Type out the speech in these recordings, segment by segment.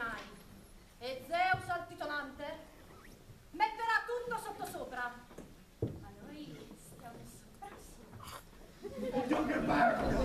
mai. E Zeus altisonante metterà tutto sottosopra. Ma noi stiamo sopra sopra.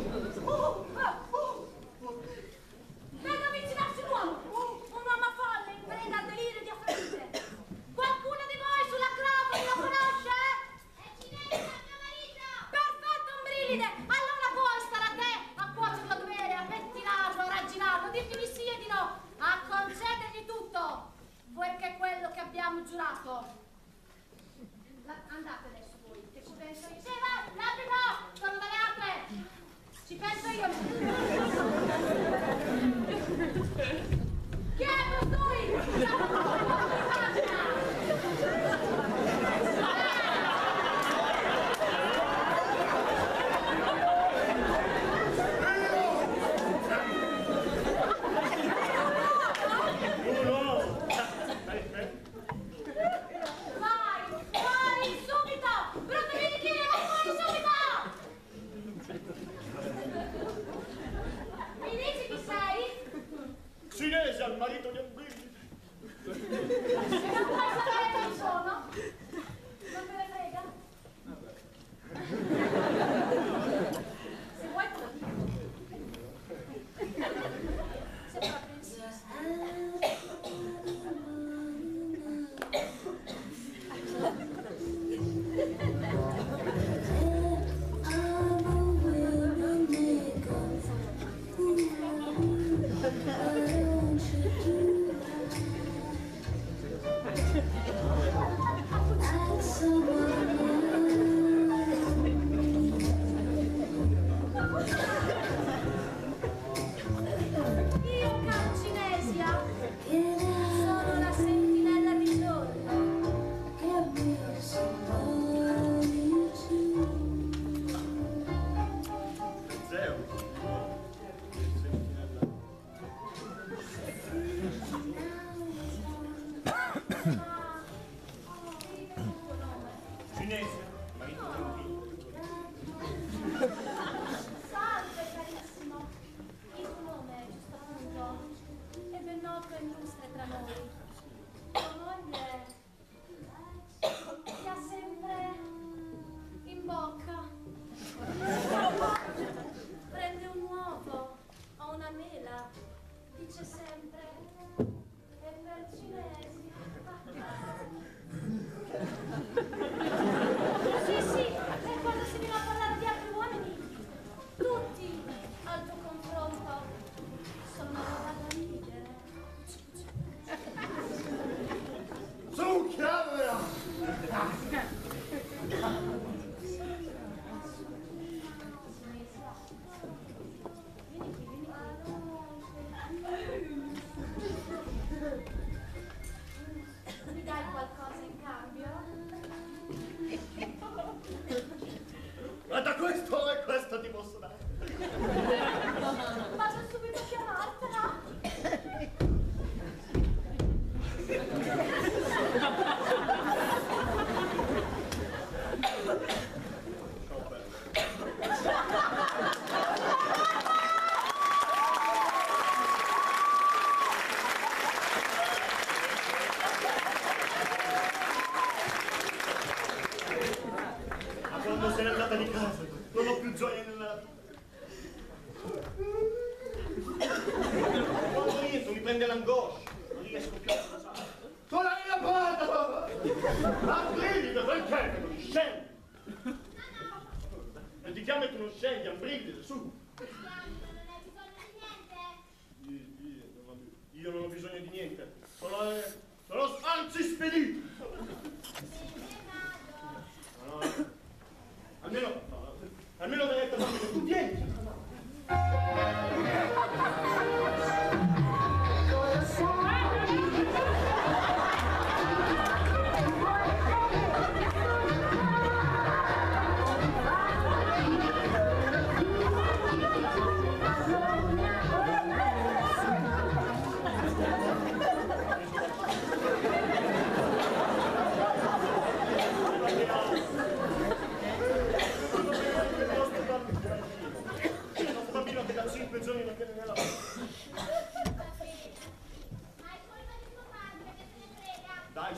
Cinese al marito di Anguilli. Ma quali sono? Proprio industrie tra noi.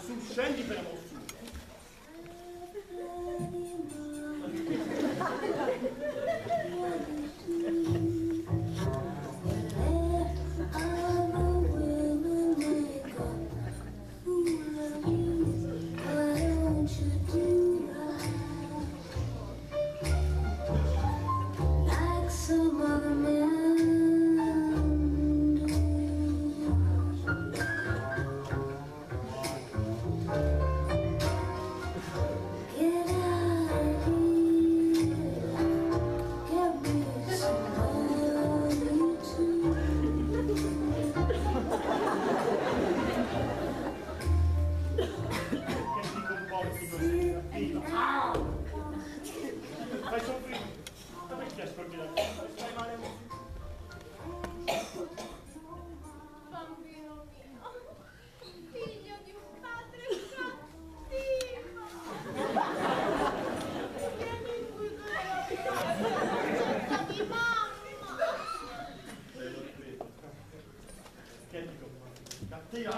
zuständig werden muss. che dico Cattiva.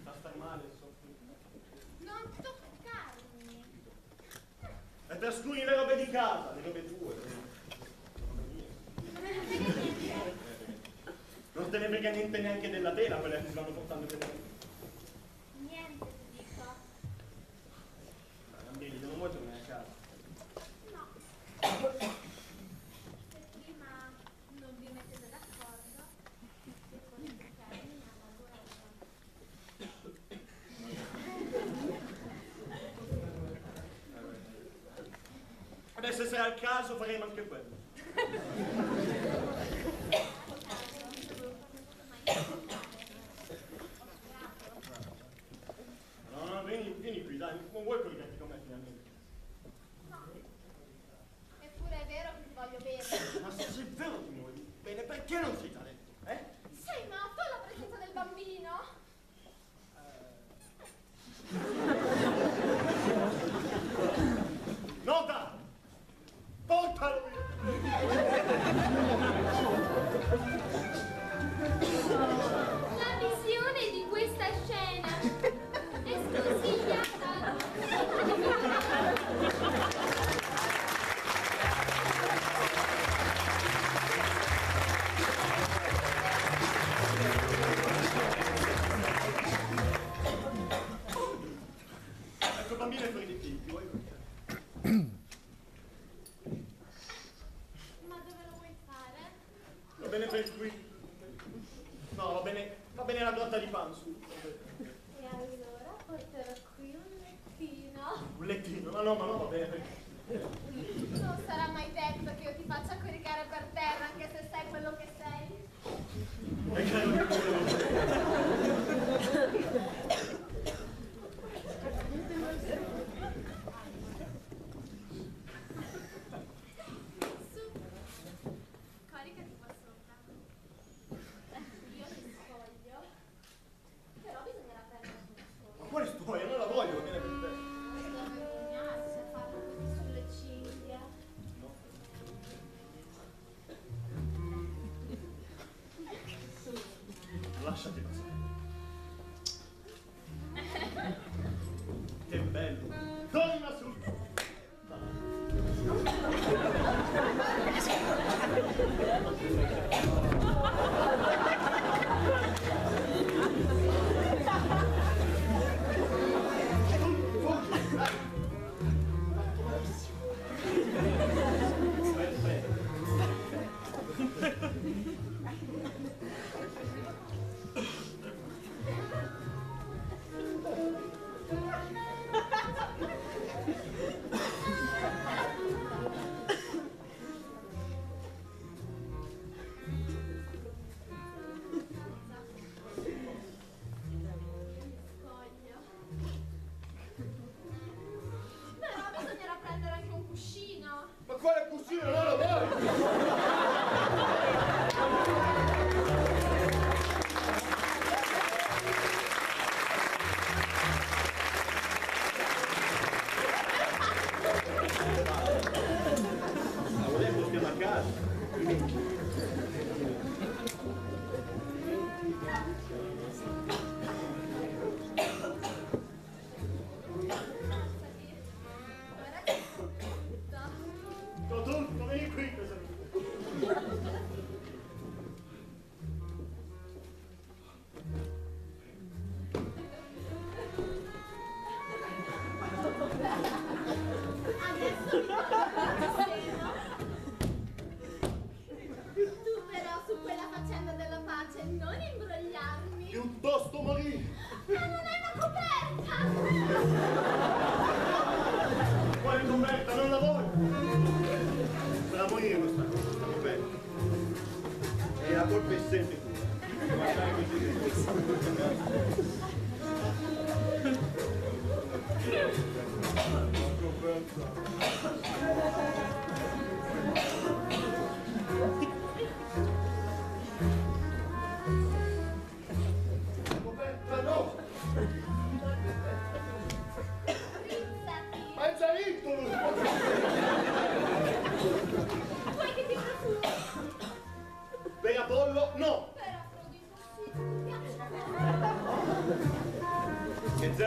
Sta stai male, soffi. Non toccarmi. E per trascuri le robe di casa, le robe tue. Non te ne frega niente neanche della tela quella che ti stanno portando per te. se sarà il caso faremo anche quello. Bansu. E allora porterò qui un lettino. Un lettino? No, no, ma non va bene. Non sarà mai detto che io ti faccia coricare per terra, anche se sei quello che sei. errado. Tudo bem.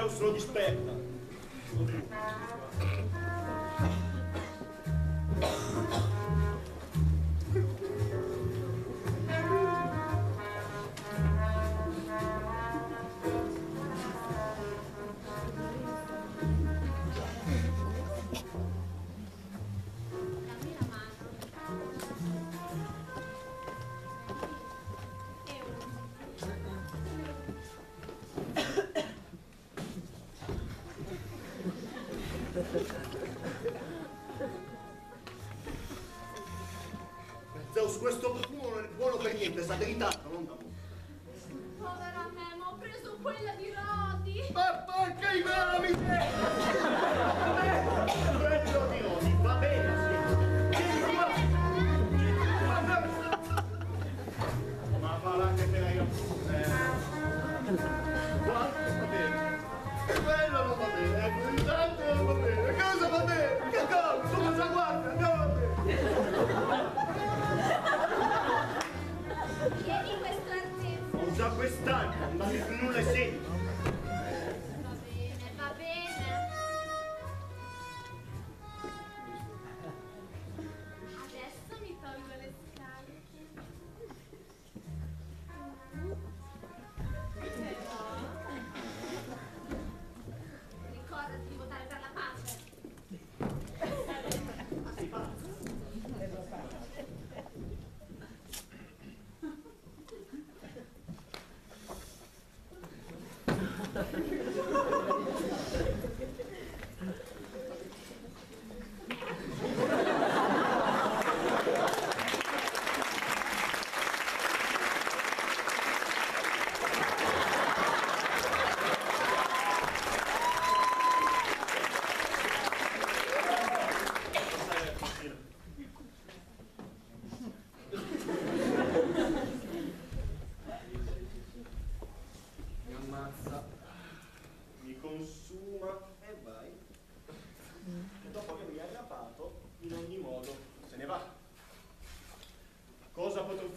o senhor desperta. sa data.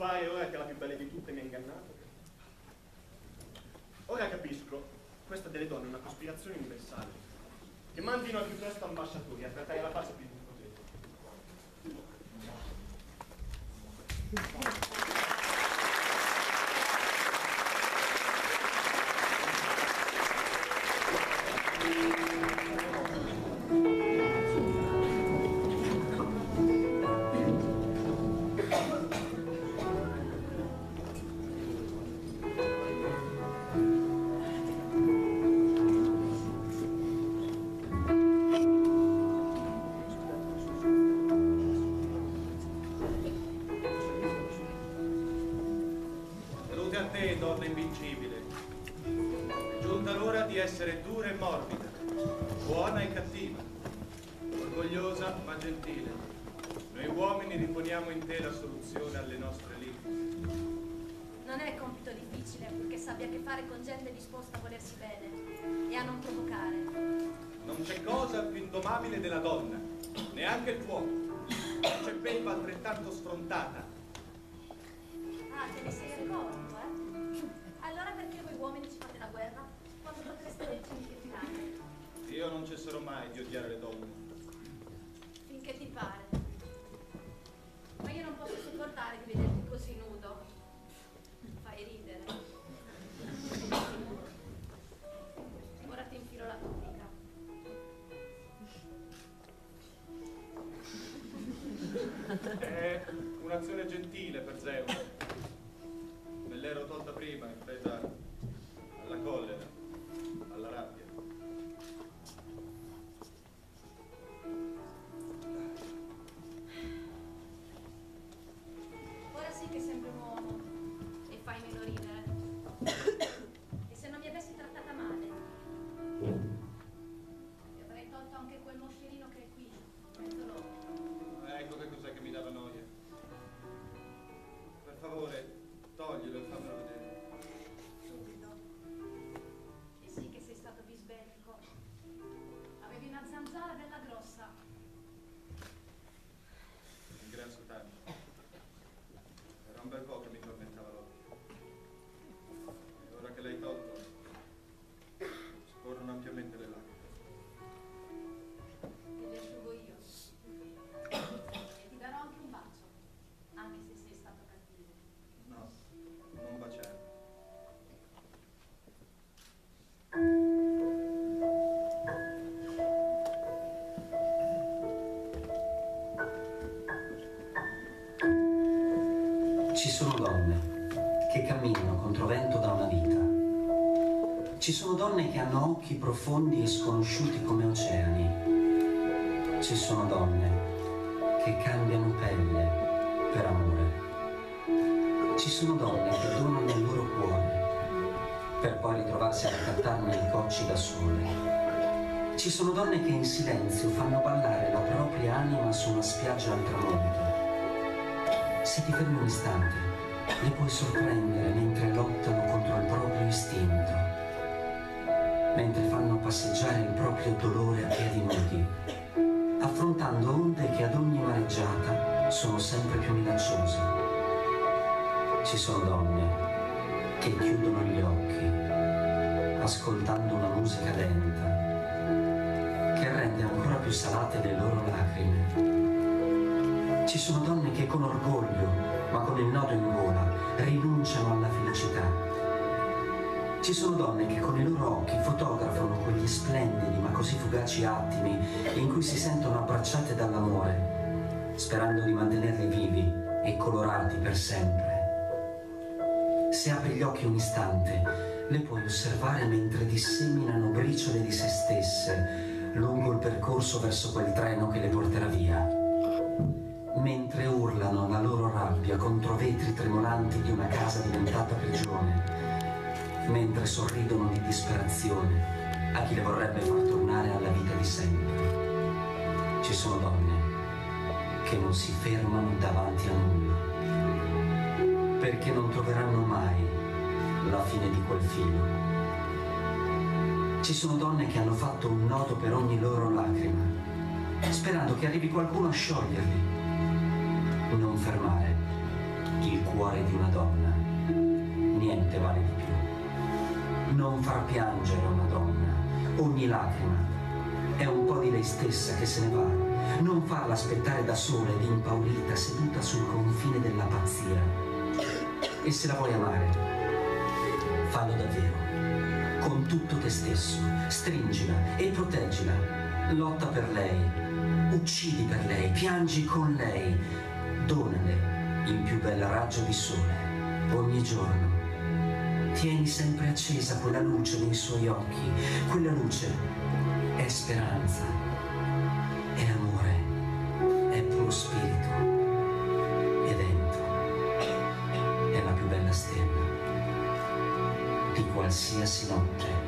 Fare ora che la più bella di tutte mi ha ingannato? Ora capisco, questa delle donne è una cospirazione universale. Che mandino piuttosto ambasciatori a trattare la pace essere dura e morbida, buona e cattiva, orgogliosa ma gentile. Noi uomini riponiamo in te la soluzione alle nostre liti. Non è compito difficile, purché sappia che fare con gente disposta a volersi bene e a non provocare. Non c'è cosa più indomabile della donna, neanche il fuoco. Non c'è belva altrettanto sfrontata. Ah, te ne sei accorto, eh? Allora perché voi uomini ci fate la guerra? Io non cesserò mai di odiare le donne. Finché ti pare. Ma io non posso sopportare di vederti così nudo. Fai ridere. Ora ti infilo la tunica. È un'azione gentile per Zeus. Sono donne che camminano contro vento da una vita. Ci sono donne che hanno occhi profondi e sconosciuti come oceani. Ci sono donne che cambiano pelle per amore. Ci sono donne che donano il loro cuore per poi ritrovarsi a accattarne i cocci da sole. Ci sono donne che in silenzio fanno ballare la propria anima su una spiaggia al tramonto. Se ti fermi un istante, le puoi sorprendere mentre lottano contro il proprio istinto, mentre fanno passeggiare il proprio dolore a piedi nudi, affrontando onde che ad ogni mareggiata sono sempre più minacciose. Ci sono donne che chiudono gli occhi, ascoltando una musica lenta, che rende ancora più salate le loro lacrime. Ci sono donne che con orgoglio, ma con il nodo in gola, rinunciano alla felicità. Ci sono donne che con i loro occhi fotografano quegli splendidi ma così fugaci attimi in cui si sentono abbracciate dall'amore, sperando di mantenerli vivi e colorati per sempre. Se apri gli occhi un istante, le puoi osservare mentre disseminano briciole di se stesse lungo il percorso verso quel treno che le porterà via. Mentre urlano la loro rabbia contro vetri tremolanti di una casa diventata prigione. Mentre sorridono di disperazione a chi le vorrebbe far tornare alla vita di sempre. Ci sono donne che non si fermano davanti a nulla perché non troveranno mai la fine di quel filo. Ci sono donne che hanno fatto un nodo per ogni loro lacrima, sperando che arrivi qualcuno a scioglierli. Non fermare il cuore di una donna, niente vale di più. Non far piangere una donna, ogni lacrima è un po' di lei stessa che se ne va. Non farla aspettare da sola ed impaurita, seduta sul confine della pazzia. E se la vuoi amare, fallo davvero, con tutto te stesso, stringila e proteggila, lotta per lei, uccidi per lei, piangi con lei, donale il più bel raggio di sole, ogni giorno. Tieni sempre accesa quella luce nei suoi occhi, quella luce è speranza, è amore, è puro spirito. qualsiasi notte.